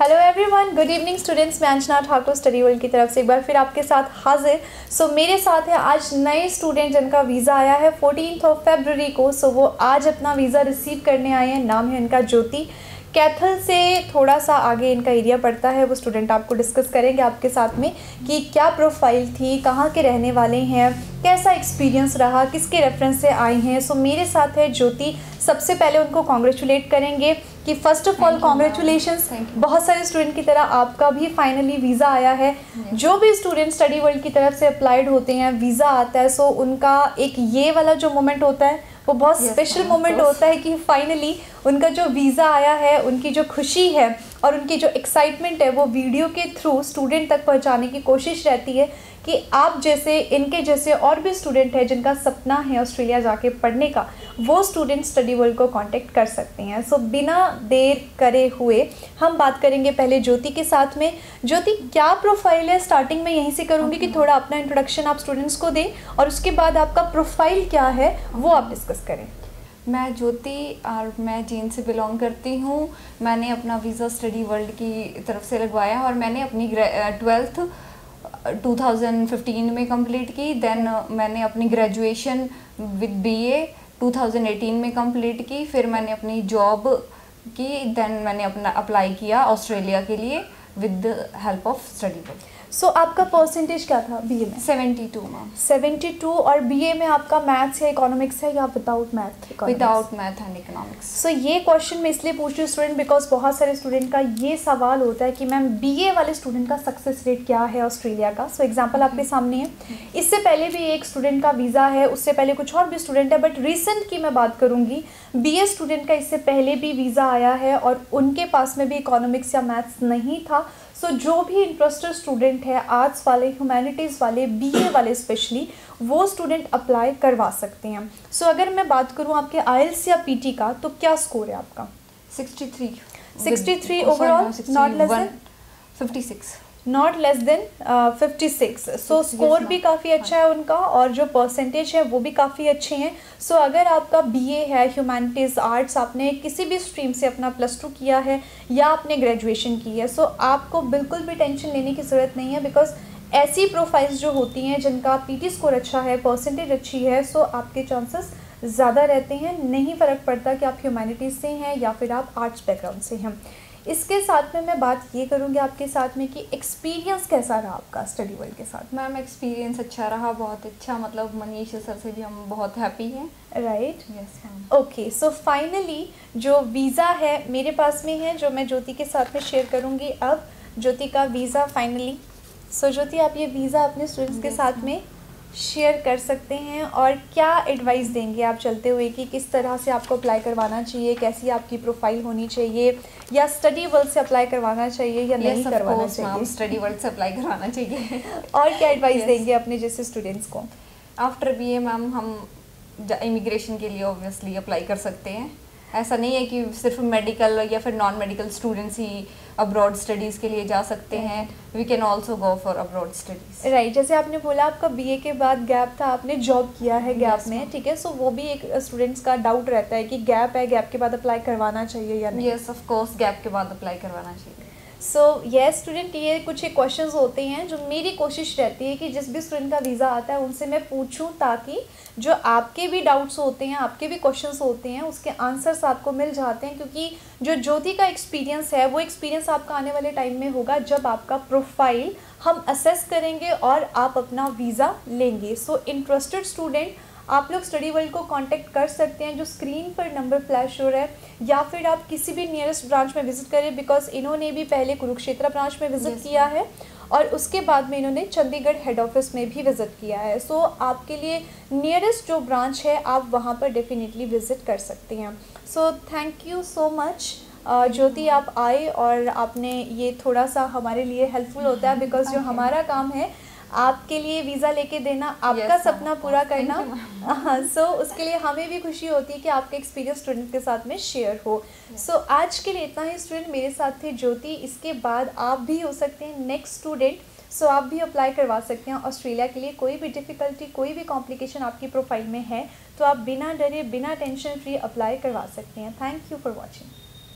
Hello everyone good evening students मैं Anjana Thakur study world की तरफ़ से एक बार फिर आपके साथ हाजिर। सो so, मेरे साथ है आज नए स्टूडेंट जिनका वीज़ा आया है फोर्टीन ऑफ़ फेबररी को। सो so, वो आज अपना वीज़ा रिसीव करने आए हैं। नाम है इनका ज्योति। कैथल से थोड़ा सा आगे इनका एरिया पड़ता है। वो स्टूडेंट आपको डिस्कस करेंगे आपके साथ में कि क्या प्रोफ़ाइल थी कहाँ के रहने वाले हैं। कैसा एक्सपीरियंस रहा? किसके रेफरेंस से आई हैं? सो मेरे साथ है ज्योति। सबसे पहले उनको कॉन्ग्रेचुलेट करेंगे कि फ़र्स्ट ऑफ़ ऑल कॉन्ग्रेचुलेशन बहुत सारे स्टूडेंट की तरह आपका भी फाइनली वीज़ा आया है। जो भी स्टूडेंट स्टडी वर्ल्ड की तरफ़ से अप्लाइड होते हैं वीज़ा आता है सो उनका एक ये वाला जो मोमेंट होता है वो बहुत स्पेशल मोमेंट होता है कि फाइनली उनका जो वीज़ा आया है उनकी जो खुशी है और उनकी जो एक्साइटमेंट है वो वीडियो के थ्रू स्टूडेंट तक पहुँचाने की कोशिश रहती है कि आप जैसे इनके जैसे और भी स्टूडेंट हैं जिनका सपना है ऑस्ट्रेलिया जाके पढ़ने का वो स्टूडेंट स्टडी वर्ल्ड को कांटेक्ट कर सकते हैं। सो so, बिना देर करे हुए हम बात करेंगे पहले ज्योति के साथ में। ज्योति क्या प्रोफ़ाइल है? स्टार्टिंग में यहीं से करूँगी okay. कि थोड़ा अपना इंट्रोडक्शन आप स्टूडेंट्स को दें और उसके बाद आपका प्रोफ़ाइल क्या है वो आप डिस्कस करें। मैं ज्योति और मैं जीन से बिलोंग करती हूँ। मैंने अपना वीज़ा स्टडी वर्ल्ड की तरफ़ से लगवाया और मैंने अपनी ट्वेल्थ 2015 में कंप्लीट की। देन मैंने अपनी ग्रेजुएशन विद बीए 2018 में कंप्लीट की। फिर मैंने अपनी जॉब की। देन मैंने अपना अप्लाई किया ऑस्ट्रेलिया के लिए। With the help of Study World so so, आपका परसेंटेज क्या था बीए में? Seventy two ma'am seventy two और बीए में आपका मैथ्स या इकोनॉमिक्स है या without math without math and economics so ये क्वेश्चन मैं इसलिए पूछ रही हूँ स्टूडेंट बिकॉज़ बहुत सारे स्टूडेंट का ये सवाल होता है कि मैम बीए वाले स्टूडेंट का सक्सेस रेट क्या है ऑस्ट्रेलिया का? सो so, एग्ज़ाम्पल आपके सामने है। इससे पहले भी एक स्टूडेंट का वीज़ा है उससे पहले कुछ और भी स्टूडेंट है बट रिसेंट की मैं बात करूँगी। बी स्टूडेंट का इससे पहले भी वीज़ा आया है और उनके पास में भी इकोनॉमिक्स या मैथ्स नहीं था। सो so, जो भी इंटरेस्टेड स्टूडेंट है आर्ट्स वाले ह्यूमैनिटीज़ वाले बीए वाले स्पेशली वो स्टूडेंट अप्लाई करवा सकते हैं। सो so, अगर मैं बात करूँ आपके आइल्स या पीटी का तो क्या स्कोर है आपका? 63 63 overall not less than 56 not less than fifty six so score भी काफ़ी अच्छा है उनका और जो परसेंटेज है वो भी काफ़ी अच्छे हैं। सो so, अगर आपका बीए है ह्यूमैनिटीज़ आर्ट्स आपने किसी भी स्ट्रीम से अपना प्लस टू किया है या आपने ग्रेजुएशन की है सो so, आपको बिल्कुल भी टेंशन लेने की ज़रूरत नहीं है बिकॉज़ ऐसी प्रोफाइल्स जो होती हैं जिनका पी टी स्कोर अच्छा है परसेंटेज अच्छी है सो so आपके चांसेस ज़्यादा रहते हैं। नहीं फ़र्क पड़ता कि आप ह्यूमैनिटीज़ से हैं या फिर आप आर्ट्स बैकग्राउंड से हैं। इसके साथ में मैं बात ये करूँगी आपके साथ में कि एक्सपीरियंस कैसा रहा आपका स्टडी वर्ल्ड के साथ? मैम एक्सपीरियंस अच्छा रहा बहुत अच्छा मतलब मनीष सर से भी हम बहुत हैप्पी हैं। Right yes okay so finally जो वीज़ा है मेरे पास में है जो मैं ज्योति के साथ में शेयर करूँगी अब ज्योति का visa finally so so, Jyoti आप ये वीज़ा अपने स्टूडेंट्स के साथ में शेयर कर सकते हैं और क्या एडवाइस देंगे आप चलते हुए कि किस तरह से आपको अप्लाई करवाना चाहिए कैसी आपकी प्रोफ़ाइल होनी चाहिए या स्टडी वर्ल्ड से अप्लाई करवाना चाहिए या नहीं करवाना चाहिए? स्टडी वर्ल्ड से अप्लाई करवाना चाहिए। और क्या एडवाइस yes. देंगे अपने जैसे स्टूडेंट्स को? आफ्टर बी ए मैम हम इमिग्रेशन के लिए ऑब्वियसली अप्लाई कर सकते हैं। ऐसा नहीं है कि सिर्फ़ मेडिकल या फिर नॉन मेडिकल स्टूडेंट्स ही अब्रॉड स्टडीज़ के लिए जा सकते हैं। We can also go for abroad studies right जैसे आपने बोला आपका बीए के बाद गैप था आपने जॉब किया है गैप yes, में ठीक है? सो वो भी एक स्टूडेंट्स का डाउट रहता है कि गैप है गैप के बाद अप्लाई करवाना चाहिए या नहीं? यस ऑफ़ कोर्स गैप के बाद अप्लाई करवाना चाहिए। सो ये स्टूडेंट ये कुछ एक क्वेश्चन होते हैं जो मेरी कोशिश रहती है कि जिस भी स्टूडेंट का वीज़ा आता है, उनसे मैं पूछूँ ताकि जो आपके भी डाउट्स होते हैं, आपके भी क्वेश्चंस होते हैं, उसके आंसर्स आपको मिल जाते हैं क्योंकि जो ज्योति का एक्सपीरियंस है, वो एक्सपीरियंस आपका आने वाले टाइम में होगा जब आपका प्रोफ़ाइल हम असेस करेंगे और आप अपना वीज़ा लेंगे। सो इंटरेस्टेड स्टूडेंट आप लोग स्टडी वर्ल्ड को कांटेक्ट कर सकते हैं जो स्क्रीन पर नंबर फ्लैश हो रहा है या फिर आप किसी भी नियरेस्ट ब्रांच में विज़िट करें बिकॉज़ इन्होंने भी पहले कुरुक्षेत्र ब्रांच में विज़िट yes, किया है और उसके बाद में इन्होंने चंडीगढ़ हेड ऑफ़िस में भी विज़िट किया है। सो so, आपके लिए नियरेस्ट जो ब्रांच है आप वहाँ पर डेफिनेटली विज़िट कर सकते हैं। So thank you so much Jyoti आप आए और आपने ये थोड़ा सा हमारे लिए हेल्पफुल होता है बिकॉज़ जो हमारा काम है आपके लिए वीज़ा लेके देना आपका yes, सपना पूरा करना। हाँ सो उसके लिए हमें भी खुशी होती है कि आपके एक्सपीरियंस स्टूडेंट के साथ में शेयर हो। सो yes. so, आज के लिए इतना ही स्टूडेंट मेरे साथ थे ज्योति। इसके बाद आप भी हो सकते हैं नेक्स्ट स्टूडेंट सो आप भी अप्लाई करवा सकते हैं ऑस्ट्रेलिया के लिए। कोई भी डिफ़िकल्टी कोई भी कॉम्प्लिकेशन आपकी प्रोफ़ाइल में है तो आप बिना डरे बिना टेंशन फ्री अप्लाई करवा सकते हैं। Thank you for watching